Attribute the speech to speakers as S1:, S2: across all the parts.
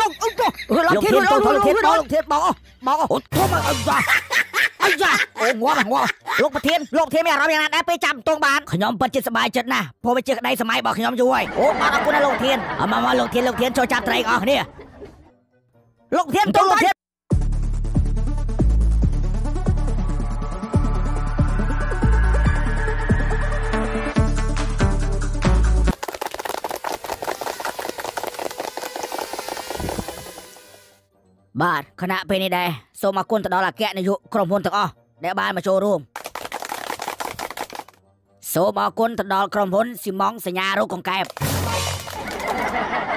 S1: ទុកទុកលោកធានលោកធានបោលោកធានបោបោអូធំអីយ៉ាអីយ៉ាអូងាប់ងាប់លោកប្រធានលោកធានមានអារម្មណ៍យ៉ាងណាដែរពេលចាំតងបានខ្ញុំពិតជាសប្បាយចិត្តណាស់ព្រោះវាជាក្តីសម័យរបស់ខ្ញុំយូរហើយអូបាទអរគុណណាលោកធានមកមកលោកធានលោកធានចូលចាប់ត្រីអស់គ្នាលោកធានទៅលោកធាន បាទគណៈពេលនេះដែរសូមអរគុណទៅដល់អគ្គនាយកក្រុមហ៊ុនទាំងអស់ដែលបានមកចូលរួមសូមអរគុណទៅដល់ក្រុមហ៊ុនស៊ីម៉ងសញ្ញារូបកង្កែប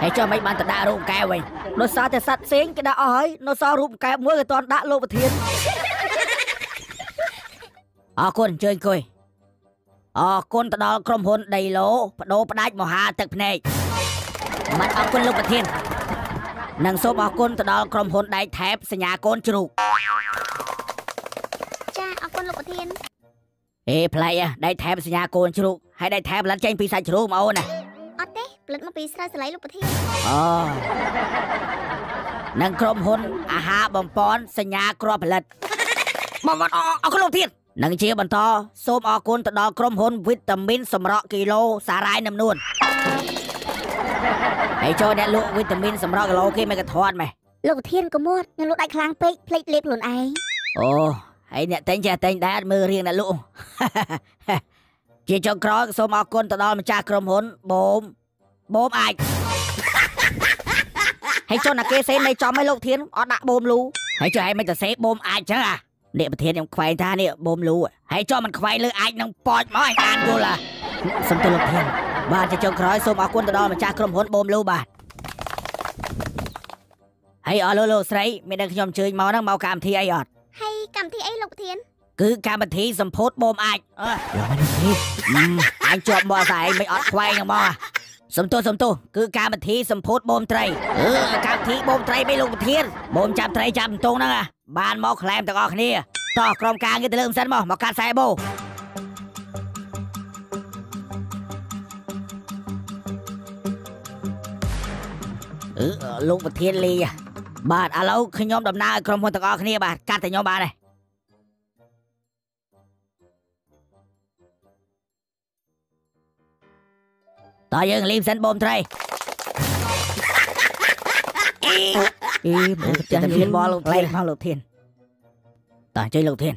S1: ហើយចុះមិនបានទៅដាក់រូបកង្កែបវិញដោយសារតែសัตว์ផ្សេងគេដាក់អស់ហើយនៅសល់រូបកង្កែបមួយក៏តន់ដាក់លោកប្រធានអរគុណអញ្ជើញគុយអរគុណទៅដល់ក្រុមហ៊ុនដីឡូបដូរផ្ដាច់មហាទឹកភ្នែកមិនអរគុណលោកប្រធាន និងសូមអរគុណទៅដល់ក្រុមហ៊ុនដែកថែបសញ្ញាកូនជ្រូក
S2: ចាអរគុណលោកប្រធាន
S1: អេប្លែកដែកថែបសញ្ញាកូនជ្រូកហើយដែកថែបផលិតចេញពីសាច់ជ្រូកមកអូនណា
S2: អត់ទេផលិតមកពីស្រែស្រឡៃលោកប្រធាន
S1: អូនិងក្រុមហ៊ុនអាហារបំពន់សញ្ញាគ្រាប់ផលិតបងបងអរអរគុណលោកទៀតនិងជាបន្តសូមអរគុណទៅដល់ក្រុមហ៊ុនវីតាមីនសម្រក់គីឡូសារ៉ាយនំនួន ហើយចូលអ្នកលក់វីតាមីនសម្រក់គីឡូគេមិនក៏ធាត់ម៉េះ
S2: លោកប្រធានកុំមកខ្ញុំលក់ដាច់ខ្លាំងពេកភ្លេចលេបខ្លួនឯង
S1: អូហើយអ្នកតែងចេះតែងដែរអត់មើលរៀងអ្នកលក់ជាចុងក្រោយសូមអរគុណទៅដល់ម្ចាស់ក្រុមហ៊ុនបូមបូមអាចហើយចុះណាគេសេនៃចំឲ្យលោកធានអត់ដាក់បូមលូហើយចុះឲ្យមិនទៅសេបូមអាចចឹងអានេះប្រធានខ្ញុំខ្វែងថានេះបូមលូហើយចុះមិនខ្វែងលើអាចនឹងប៉ោចមកឲ្យអានយល់អាសំទោសលោកធាន បាទជាចុងក្រោយសូមអរគុណទៅដល់ម្ចាស់ក្រុមហ៊ុនបូមលូបាទហើយអរលោកលោកស្រីមានតែខ្ញុំអញ្ជើញមកហ្នឹងមកកម្មវិធីអីអត់
S2: ហើយកម្មវិធីអីលោកប្រធាន
S1: គឺកម្មវិធីសម្ពោធបូមអាចអើយកមកនេះអញជាប់មកតែឯងមិនអត់ខ្វែងហ្នឹងមកសំទោសសំទោសគឺកម្មវិធីសម្ពោធបូមត្រីអឺកម្មវិធីបូមត្រីមិនលោកប្រធានបូមចាប់ត្រីចាប់តងហ្នឹងអាបានមកក្លែមទាំងអស់គ្នាតោះក្រុមការងារទៅលើមិនសិនមកមកកាត់ខ្សែបូ លោកប្រធានលីបាទឥឡូវខ្ញុំដំណើរឲ្យក្រុមហ៊ុនទាំងអស់គ្នាបាទកាត់តែខ្ញុំបាទហើយតើយើងលីមសិនបូមត្រីអីអីមកចាំធានបលលោកធានមកលោកធានតើជួយលោកធាន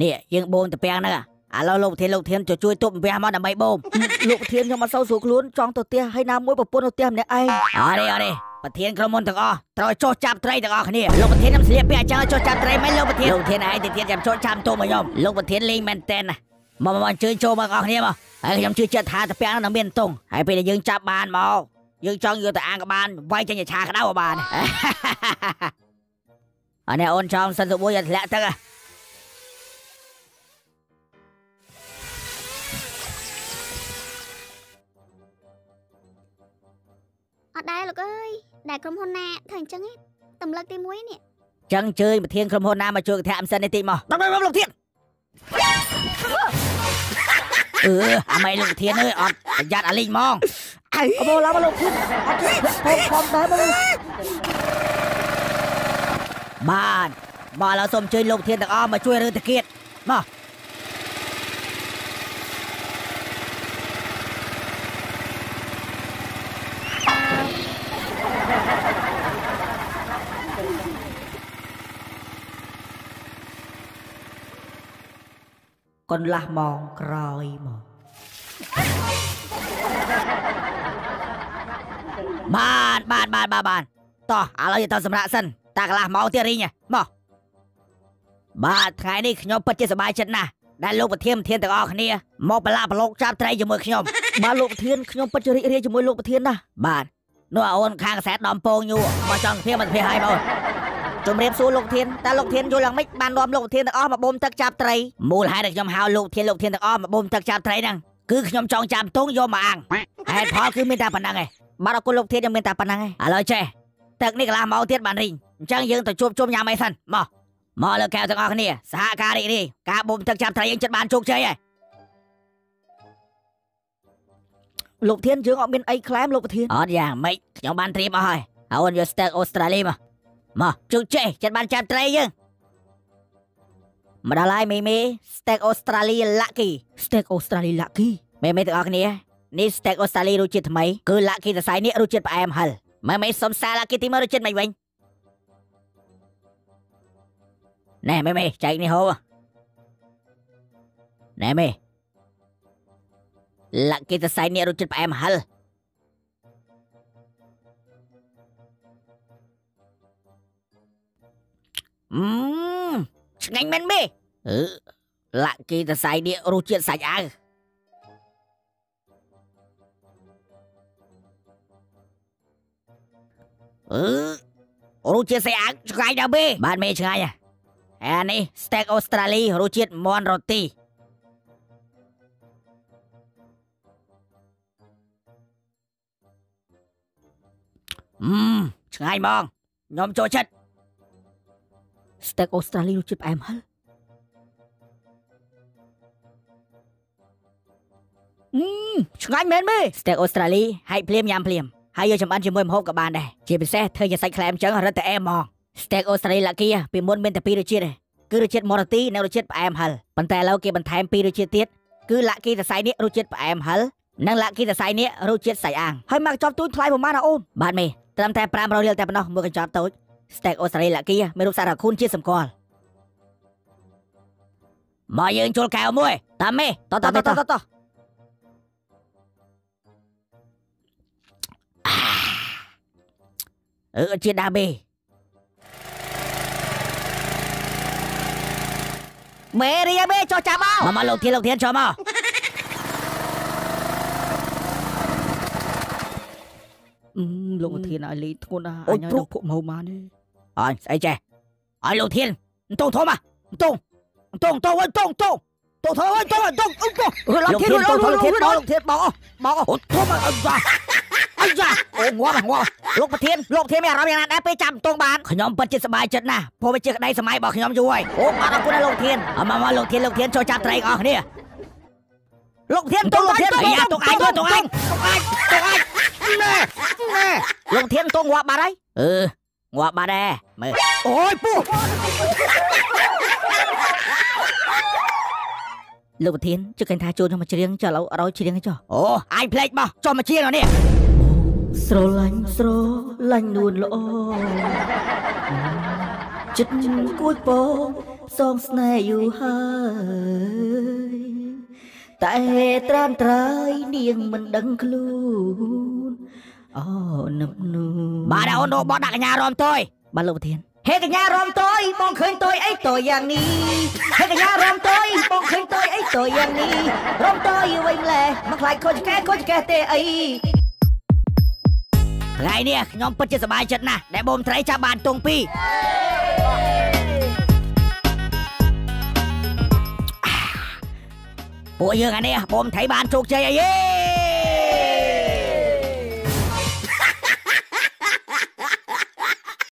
S1: នេះយើងបូមតាពាំងហ្នឹង ឥឡូវលោកប្រធានលោកធានជួយជួយទប់តាពាំងមកដើម្បីបូមលោកប្រធានខ្ញុំអត់សូវស្រួលខ្លួនចង់ទៅផ្ទះហើយណាមួយប្រពន្ធទៅផ្ទះម្នាក់ឯងអរេអរេប្រធានក្រុមហ៊ុនទាំងអស់ត្រូវចុះចាប់ត្រីទាំងអស់គ្នាលោកប្រធានខ្ញុំស្លៀកពាក់ចាំចុះចាប់ត្រីមិនលោកប្រធានលោកប្រធានឯងទៅទៀតចាំចុះចាប់ទុំមកខ្ញុំលោកប្រធានលេងមែនតែនណាមកមកអញ្ជើញចូលមកអស់គ្នាមកហើយខ្ញុំជឿចិត្តថាតាពាំងនឹងមានតុងហើយពេលដែលយើងចាប់បានមកយើងចង់យកទៅអាងក៏បានវាយចេញជាឆាក្តៅក៏បានអានេះអូនចង់សិនទៅមួយឲ្យធ្លាក់ទឹកហ៎
S2: ត់ដែរលោកអើយដែលក្រុមហ៊ុនណាធ្វើអញ្ចឹងឯងតំលឹកទី1នេះ
S1: ចឹងជើញប្រធានក្រុមហ៊ុនណាមកជួយកថាអំសិននេះតិចមកដល់ដល់លោកធានអឺអាម៉េលោកប្រធានអើយអត់ប្រយ័ត្នអាលីងហ្មងអើមកឡើងមកលោកធានអត់ផងផងដែរបងបានមកឥឡូវសូមអញ្ជើញលោកប្រធានទាំងអស់មកជួយរើតាគៀតមក កន្លះម៉ោងក្រោយមកបានបានបានបានបានតោះឥឡូវយើងទៅសម្រាប់សិនតាកន្លះម៉ោងទៀតរីងមកបាទថ្ងៃនេះខ្ញុំពិតជាសប្បាយចិត្តណាស់ដែលលោកប្រធានប្រធានទាំងអស់គ្នាមកប្រឡាក់ប្រឡូកចាប់ត្រីជាមួយខ្ញុំបាទលោកប្រធានខ្ញុំពិតជារីករាយជាមួយលោកប្រធានណាស់បាទនោះអូនខាងកសែតដំពងយូរមកចង់ភាពមិនភាពឲ្យបង ជំរាបសួរលោកធានតើលោកធានយល់យ៉ាងម៉េចបាននាំលោកធានទាំងអស់មកបូមទឹកចាប់ត្រីមូលហេតុដែលខ្ញុំហៅលោកធានលោកធានទាំងអស់មកបូមទឹកចាប់ត្រីហ្នឹងគឺខ្ញុំចង់ចាប់ទងយកមកអាំងហេតុផលគឺមានតែប៉ុណ្្នឹងឯងបាទអរគុណលោកធានខ្ញុំមានតែប៉ុណ្្នឹងឯងឥឡូវចេះទឹកនេះកន្លះម៉ោងទៀតបានរីងអញ្ចឹងយើងទៅជួបជុំញ៉ាំអីសិនមកមកលើកែវទាំងអស់គ្នាសហការរីករាយការបូមទឹកចាប់ត្រីយើងចិត្តបានជោគជ័យហើយលោកធានយើងអត់មានអីខ្លែមលោកប្រធានអត់យ៉ាងម៉េចខ្ញុំបានត្រៀមអស់ហើយអូនយក steak អូស្ត្រាលីមក មកជុកចេះចិត្តបានចាប់ត្រីយើងមកដល់ហើយមីមី steak អូស្ត្រាលី lucky steak អូស្ត្រាលី lucky មីមីទាំងអស់គ្នានេះ steak អូស្ត្រាលីរសជាតិថ្មីគឺ lucky សរសៃនេះរសជាតិផ្អែមហឹលមីមីសុំសារ lucky ទីមករសជាតិមិនវិញណែមីមីចែកនេះហូបណែមី lucky សរសៃនេះរសជាតិផ្អែមហឹល អឺឆ្ងាញ់មែនមេអឺលាក់គីតសៃនេះរសជាតិសាច់អាវអឺរសជាតិសាច់អាវឆ្ងាញ់ដល់មេបានមេឆ្ងាញ់ហ่ะអានេះ steak អូស្ត្រាលីរសជាតិមាន់រ៉ូទីអឺឆ្ងាញ់ហ្មងខ្ញុំចូលចិត្ត steak អូស្ត្រាលីរសជាតិផ្អែមហឹលអឺឆ្ងាញ់មែនមេ steak អូស្ត្រាលីហែកភ្លាមញ៉ាំភ្លាមហើយយកចម្អិនជាមួយម្ហូបក៏បានដែរជាពិសេសធ្វើជាសាច់ខ្លែមចឹងរឹតតែអែមហ្មង steak អូស្ត្រាលីឡាគីពីមុនមានតែពីររសជាតិទេគឺរសជាតិមរទីនិងរសជាតិផ្អែមហឹលប៉ុន្តែឥឡូវគេបន្ថែមពីររសជាតិទៀតគឺឡាគីតសៃនេះរសជាតិផ្អែមហឹលនិងឡាគីតសៃនេះរសជាតិសាច់អាំងហើយមកកញ្ចប់ទូចថ្លៃប្រហែលណាអូនបាទមេត្រឹមតែ500រៀលតែប៉ុណ្ណោះមួយកញ្ចប់តូច steak អូស្ត្រាលីឡាគីមានរូបសាររខូនជាសម្គាល់មកយើងចូលកែវមួយតាមមេតតតតតតអឺជាដាបេមេរីមេចុះចាំមកមកមកលោកធានលោកធានចុះមកអឺលោកប្រធានឲ្យលីធ្ងន់ណាស់អញឲ្យនឹងពួកមហូម៉ានេះ អញស្អីចេះឲ្យលោកធានអន្ទងធំមកអន្ទងអន្ទងតោអន្ទងតោតោធំអន្ទងអន្ទងអន្ទងលោកធានលោកធានលោកធានបងបងអត់ធំអត់យ៉ាអាយ៉ាអូងាប់ងាប់លោកប្រធានលោកប្រធានមានអារម្មណ៍យ៉ាងណាដែរពេលចាំតងបានខ្ញុំពិតជាសប្បាយចិត្តណាស់ព្រោះវាជាក្តីសម័យរបស់ខ្ញុំយូរហើយអូបាទអរគុណលោកប្រធានអមកមកលោកប្រធានលោកប្រធានចូលចាប់ត្រីអស់គ្នាលោកប្រធានតងលោកប្រធានយ៉ាតងអញតងអញតងអញតងអញណែណែលោកប្រធានតងងាប់បាត់ហើយអឺ ងាប់បាត់ដែរមើលអូយពូលោកប្រធានជឹកកេនថាចូលខ្ញុំមកច្រៀងចុះឥឡូវអត់ឲ្យច្រៀងទេចុះអូអញភ្លេចបោះចុះមកច្រៀងនេះស្រឡាញ់ស្រឡាញ់នួនល្អចិត្តគួចពងផ្សងស្នេហ៍យូរហើយតែត្រានត្រើយនាងមិនដឹងខ្លួនអូនឹបនូ បាទអូនបោះដាក់កញ្ញារំតយបាទលោកប្រធានហេកញ្ញារំតយបងឃើញតយអីតយយ៉ាងនេះហេកញ្ញារំតយបងឃើញតយអីតយយ៉ាងនេះរំតយវិញម្លេះមិនខ្លាចខូចកែខូចកែទេអីថ្ងៃនេះខ្ញុំពិតជាសប្បាយចិត្តណាស់ដែលបូមត្រីចាប់បានទងពីរពួកយើងអានេះបូមត្រីបានជោគជ័យអីយេ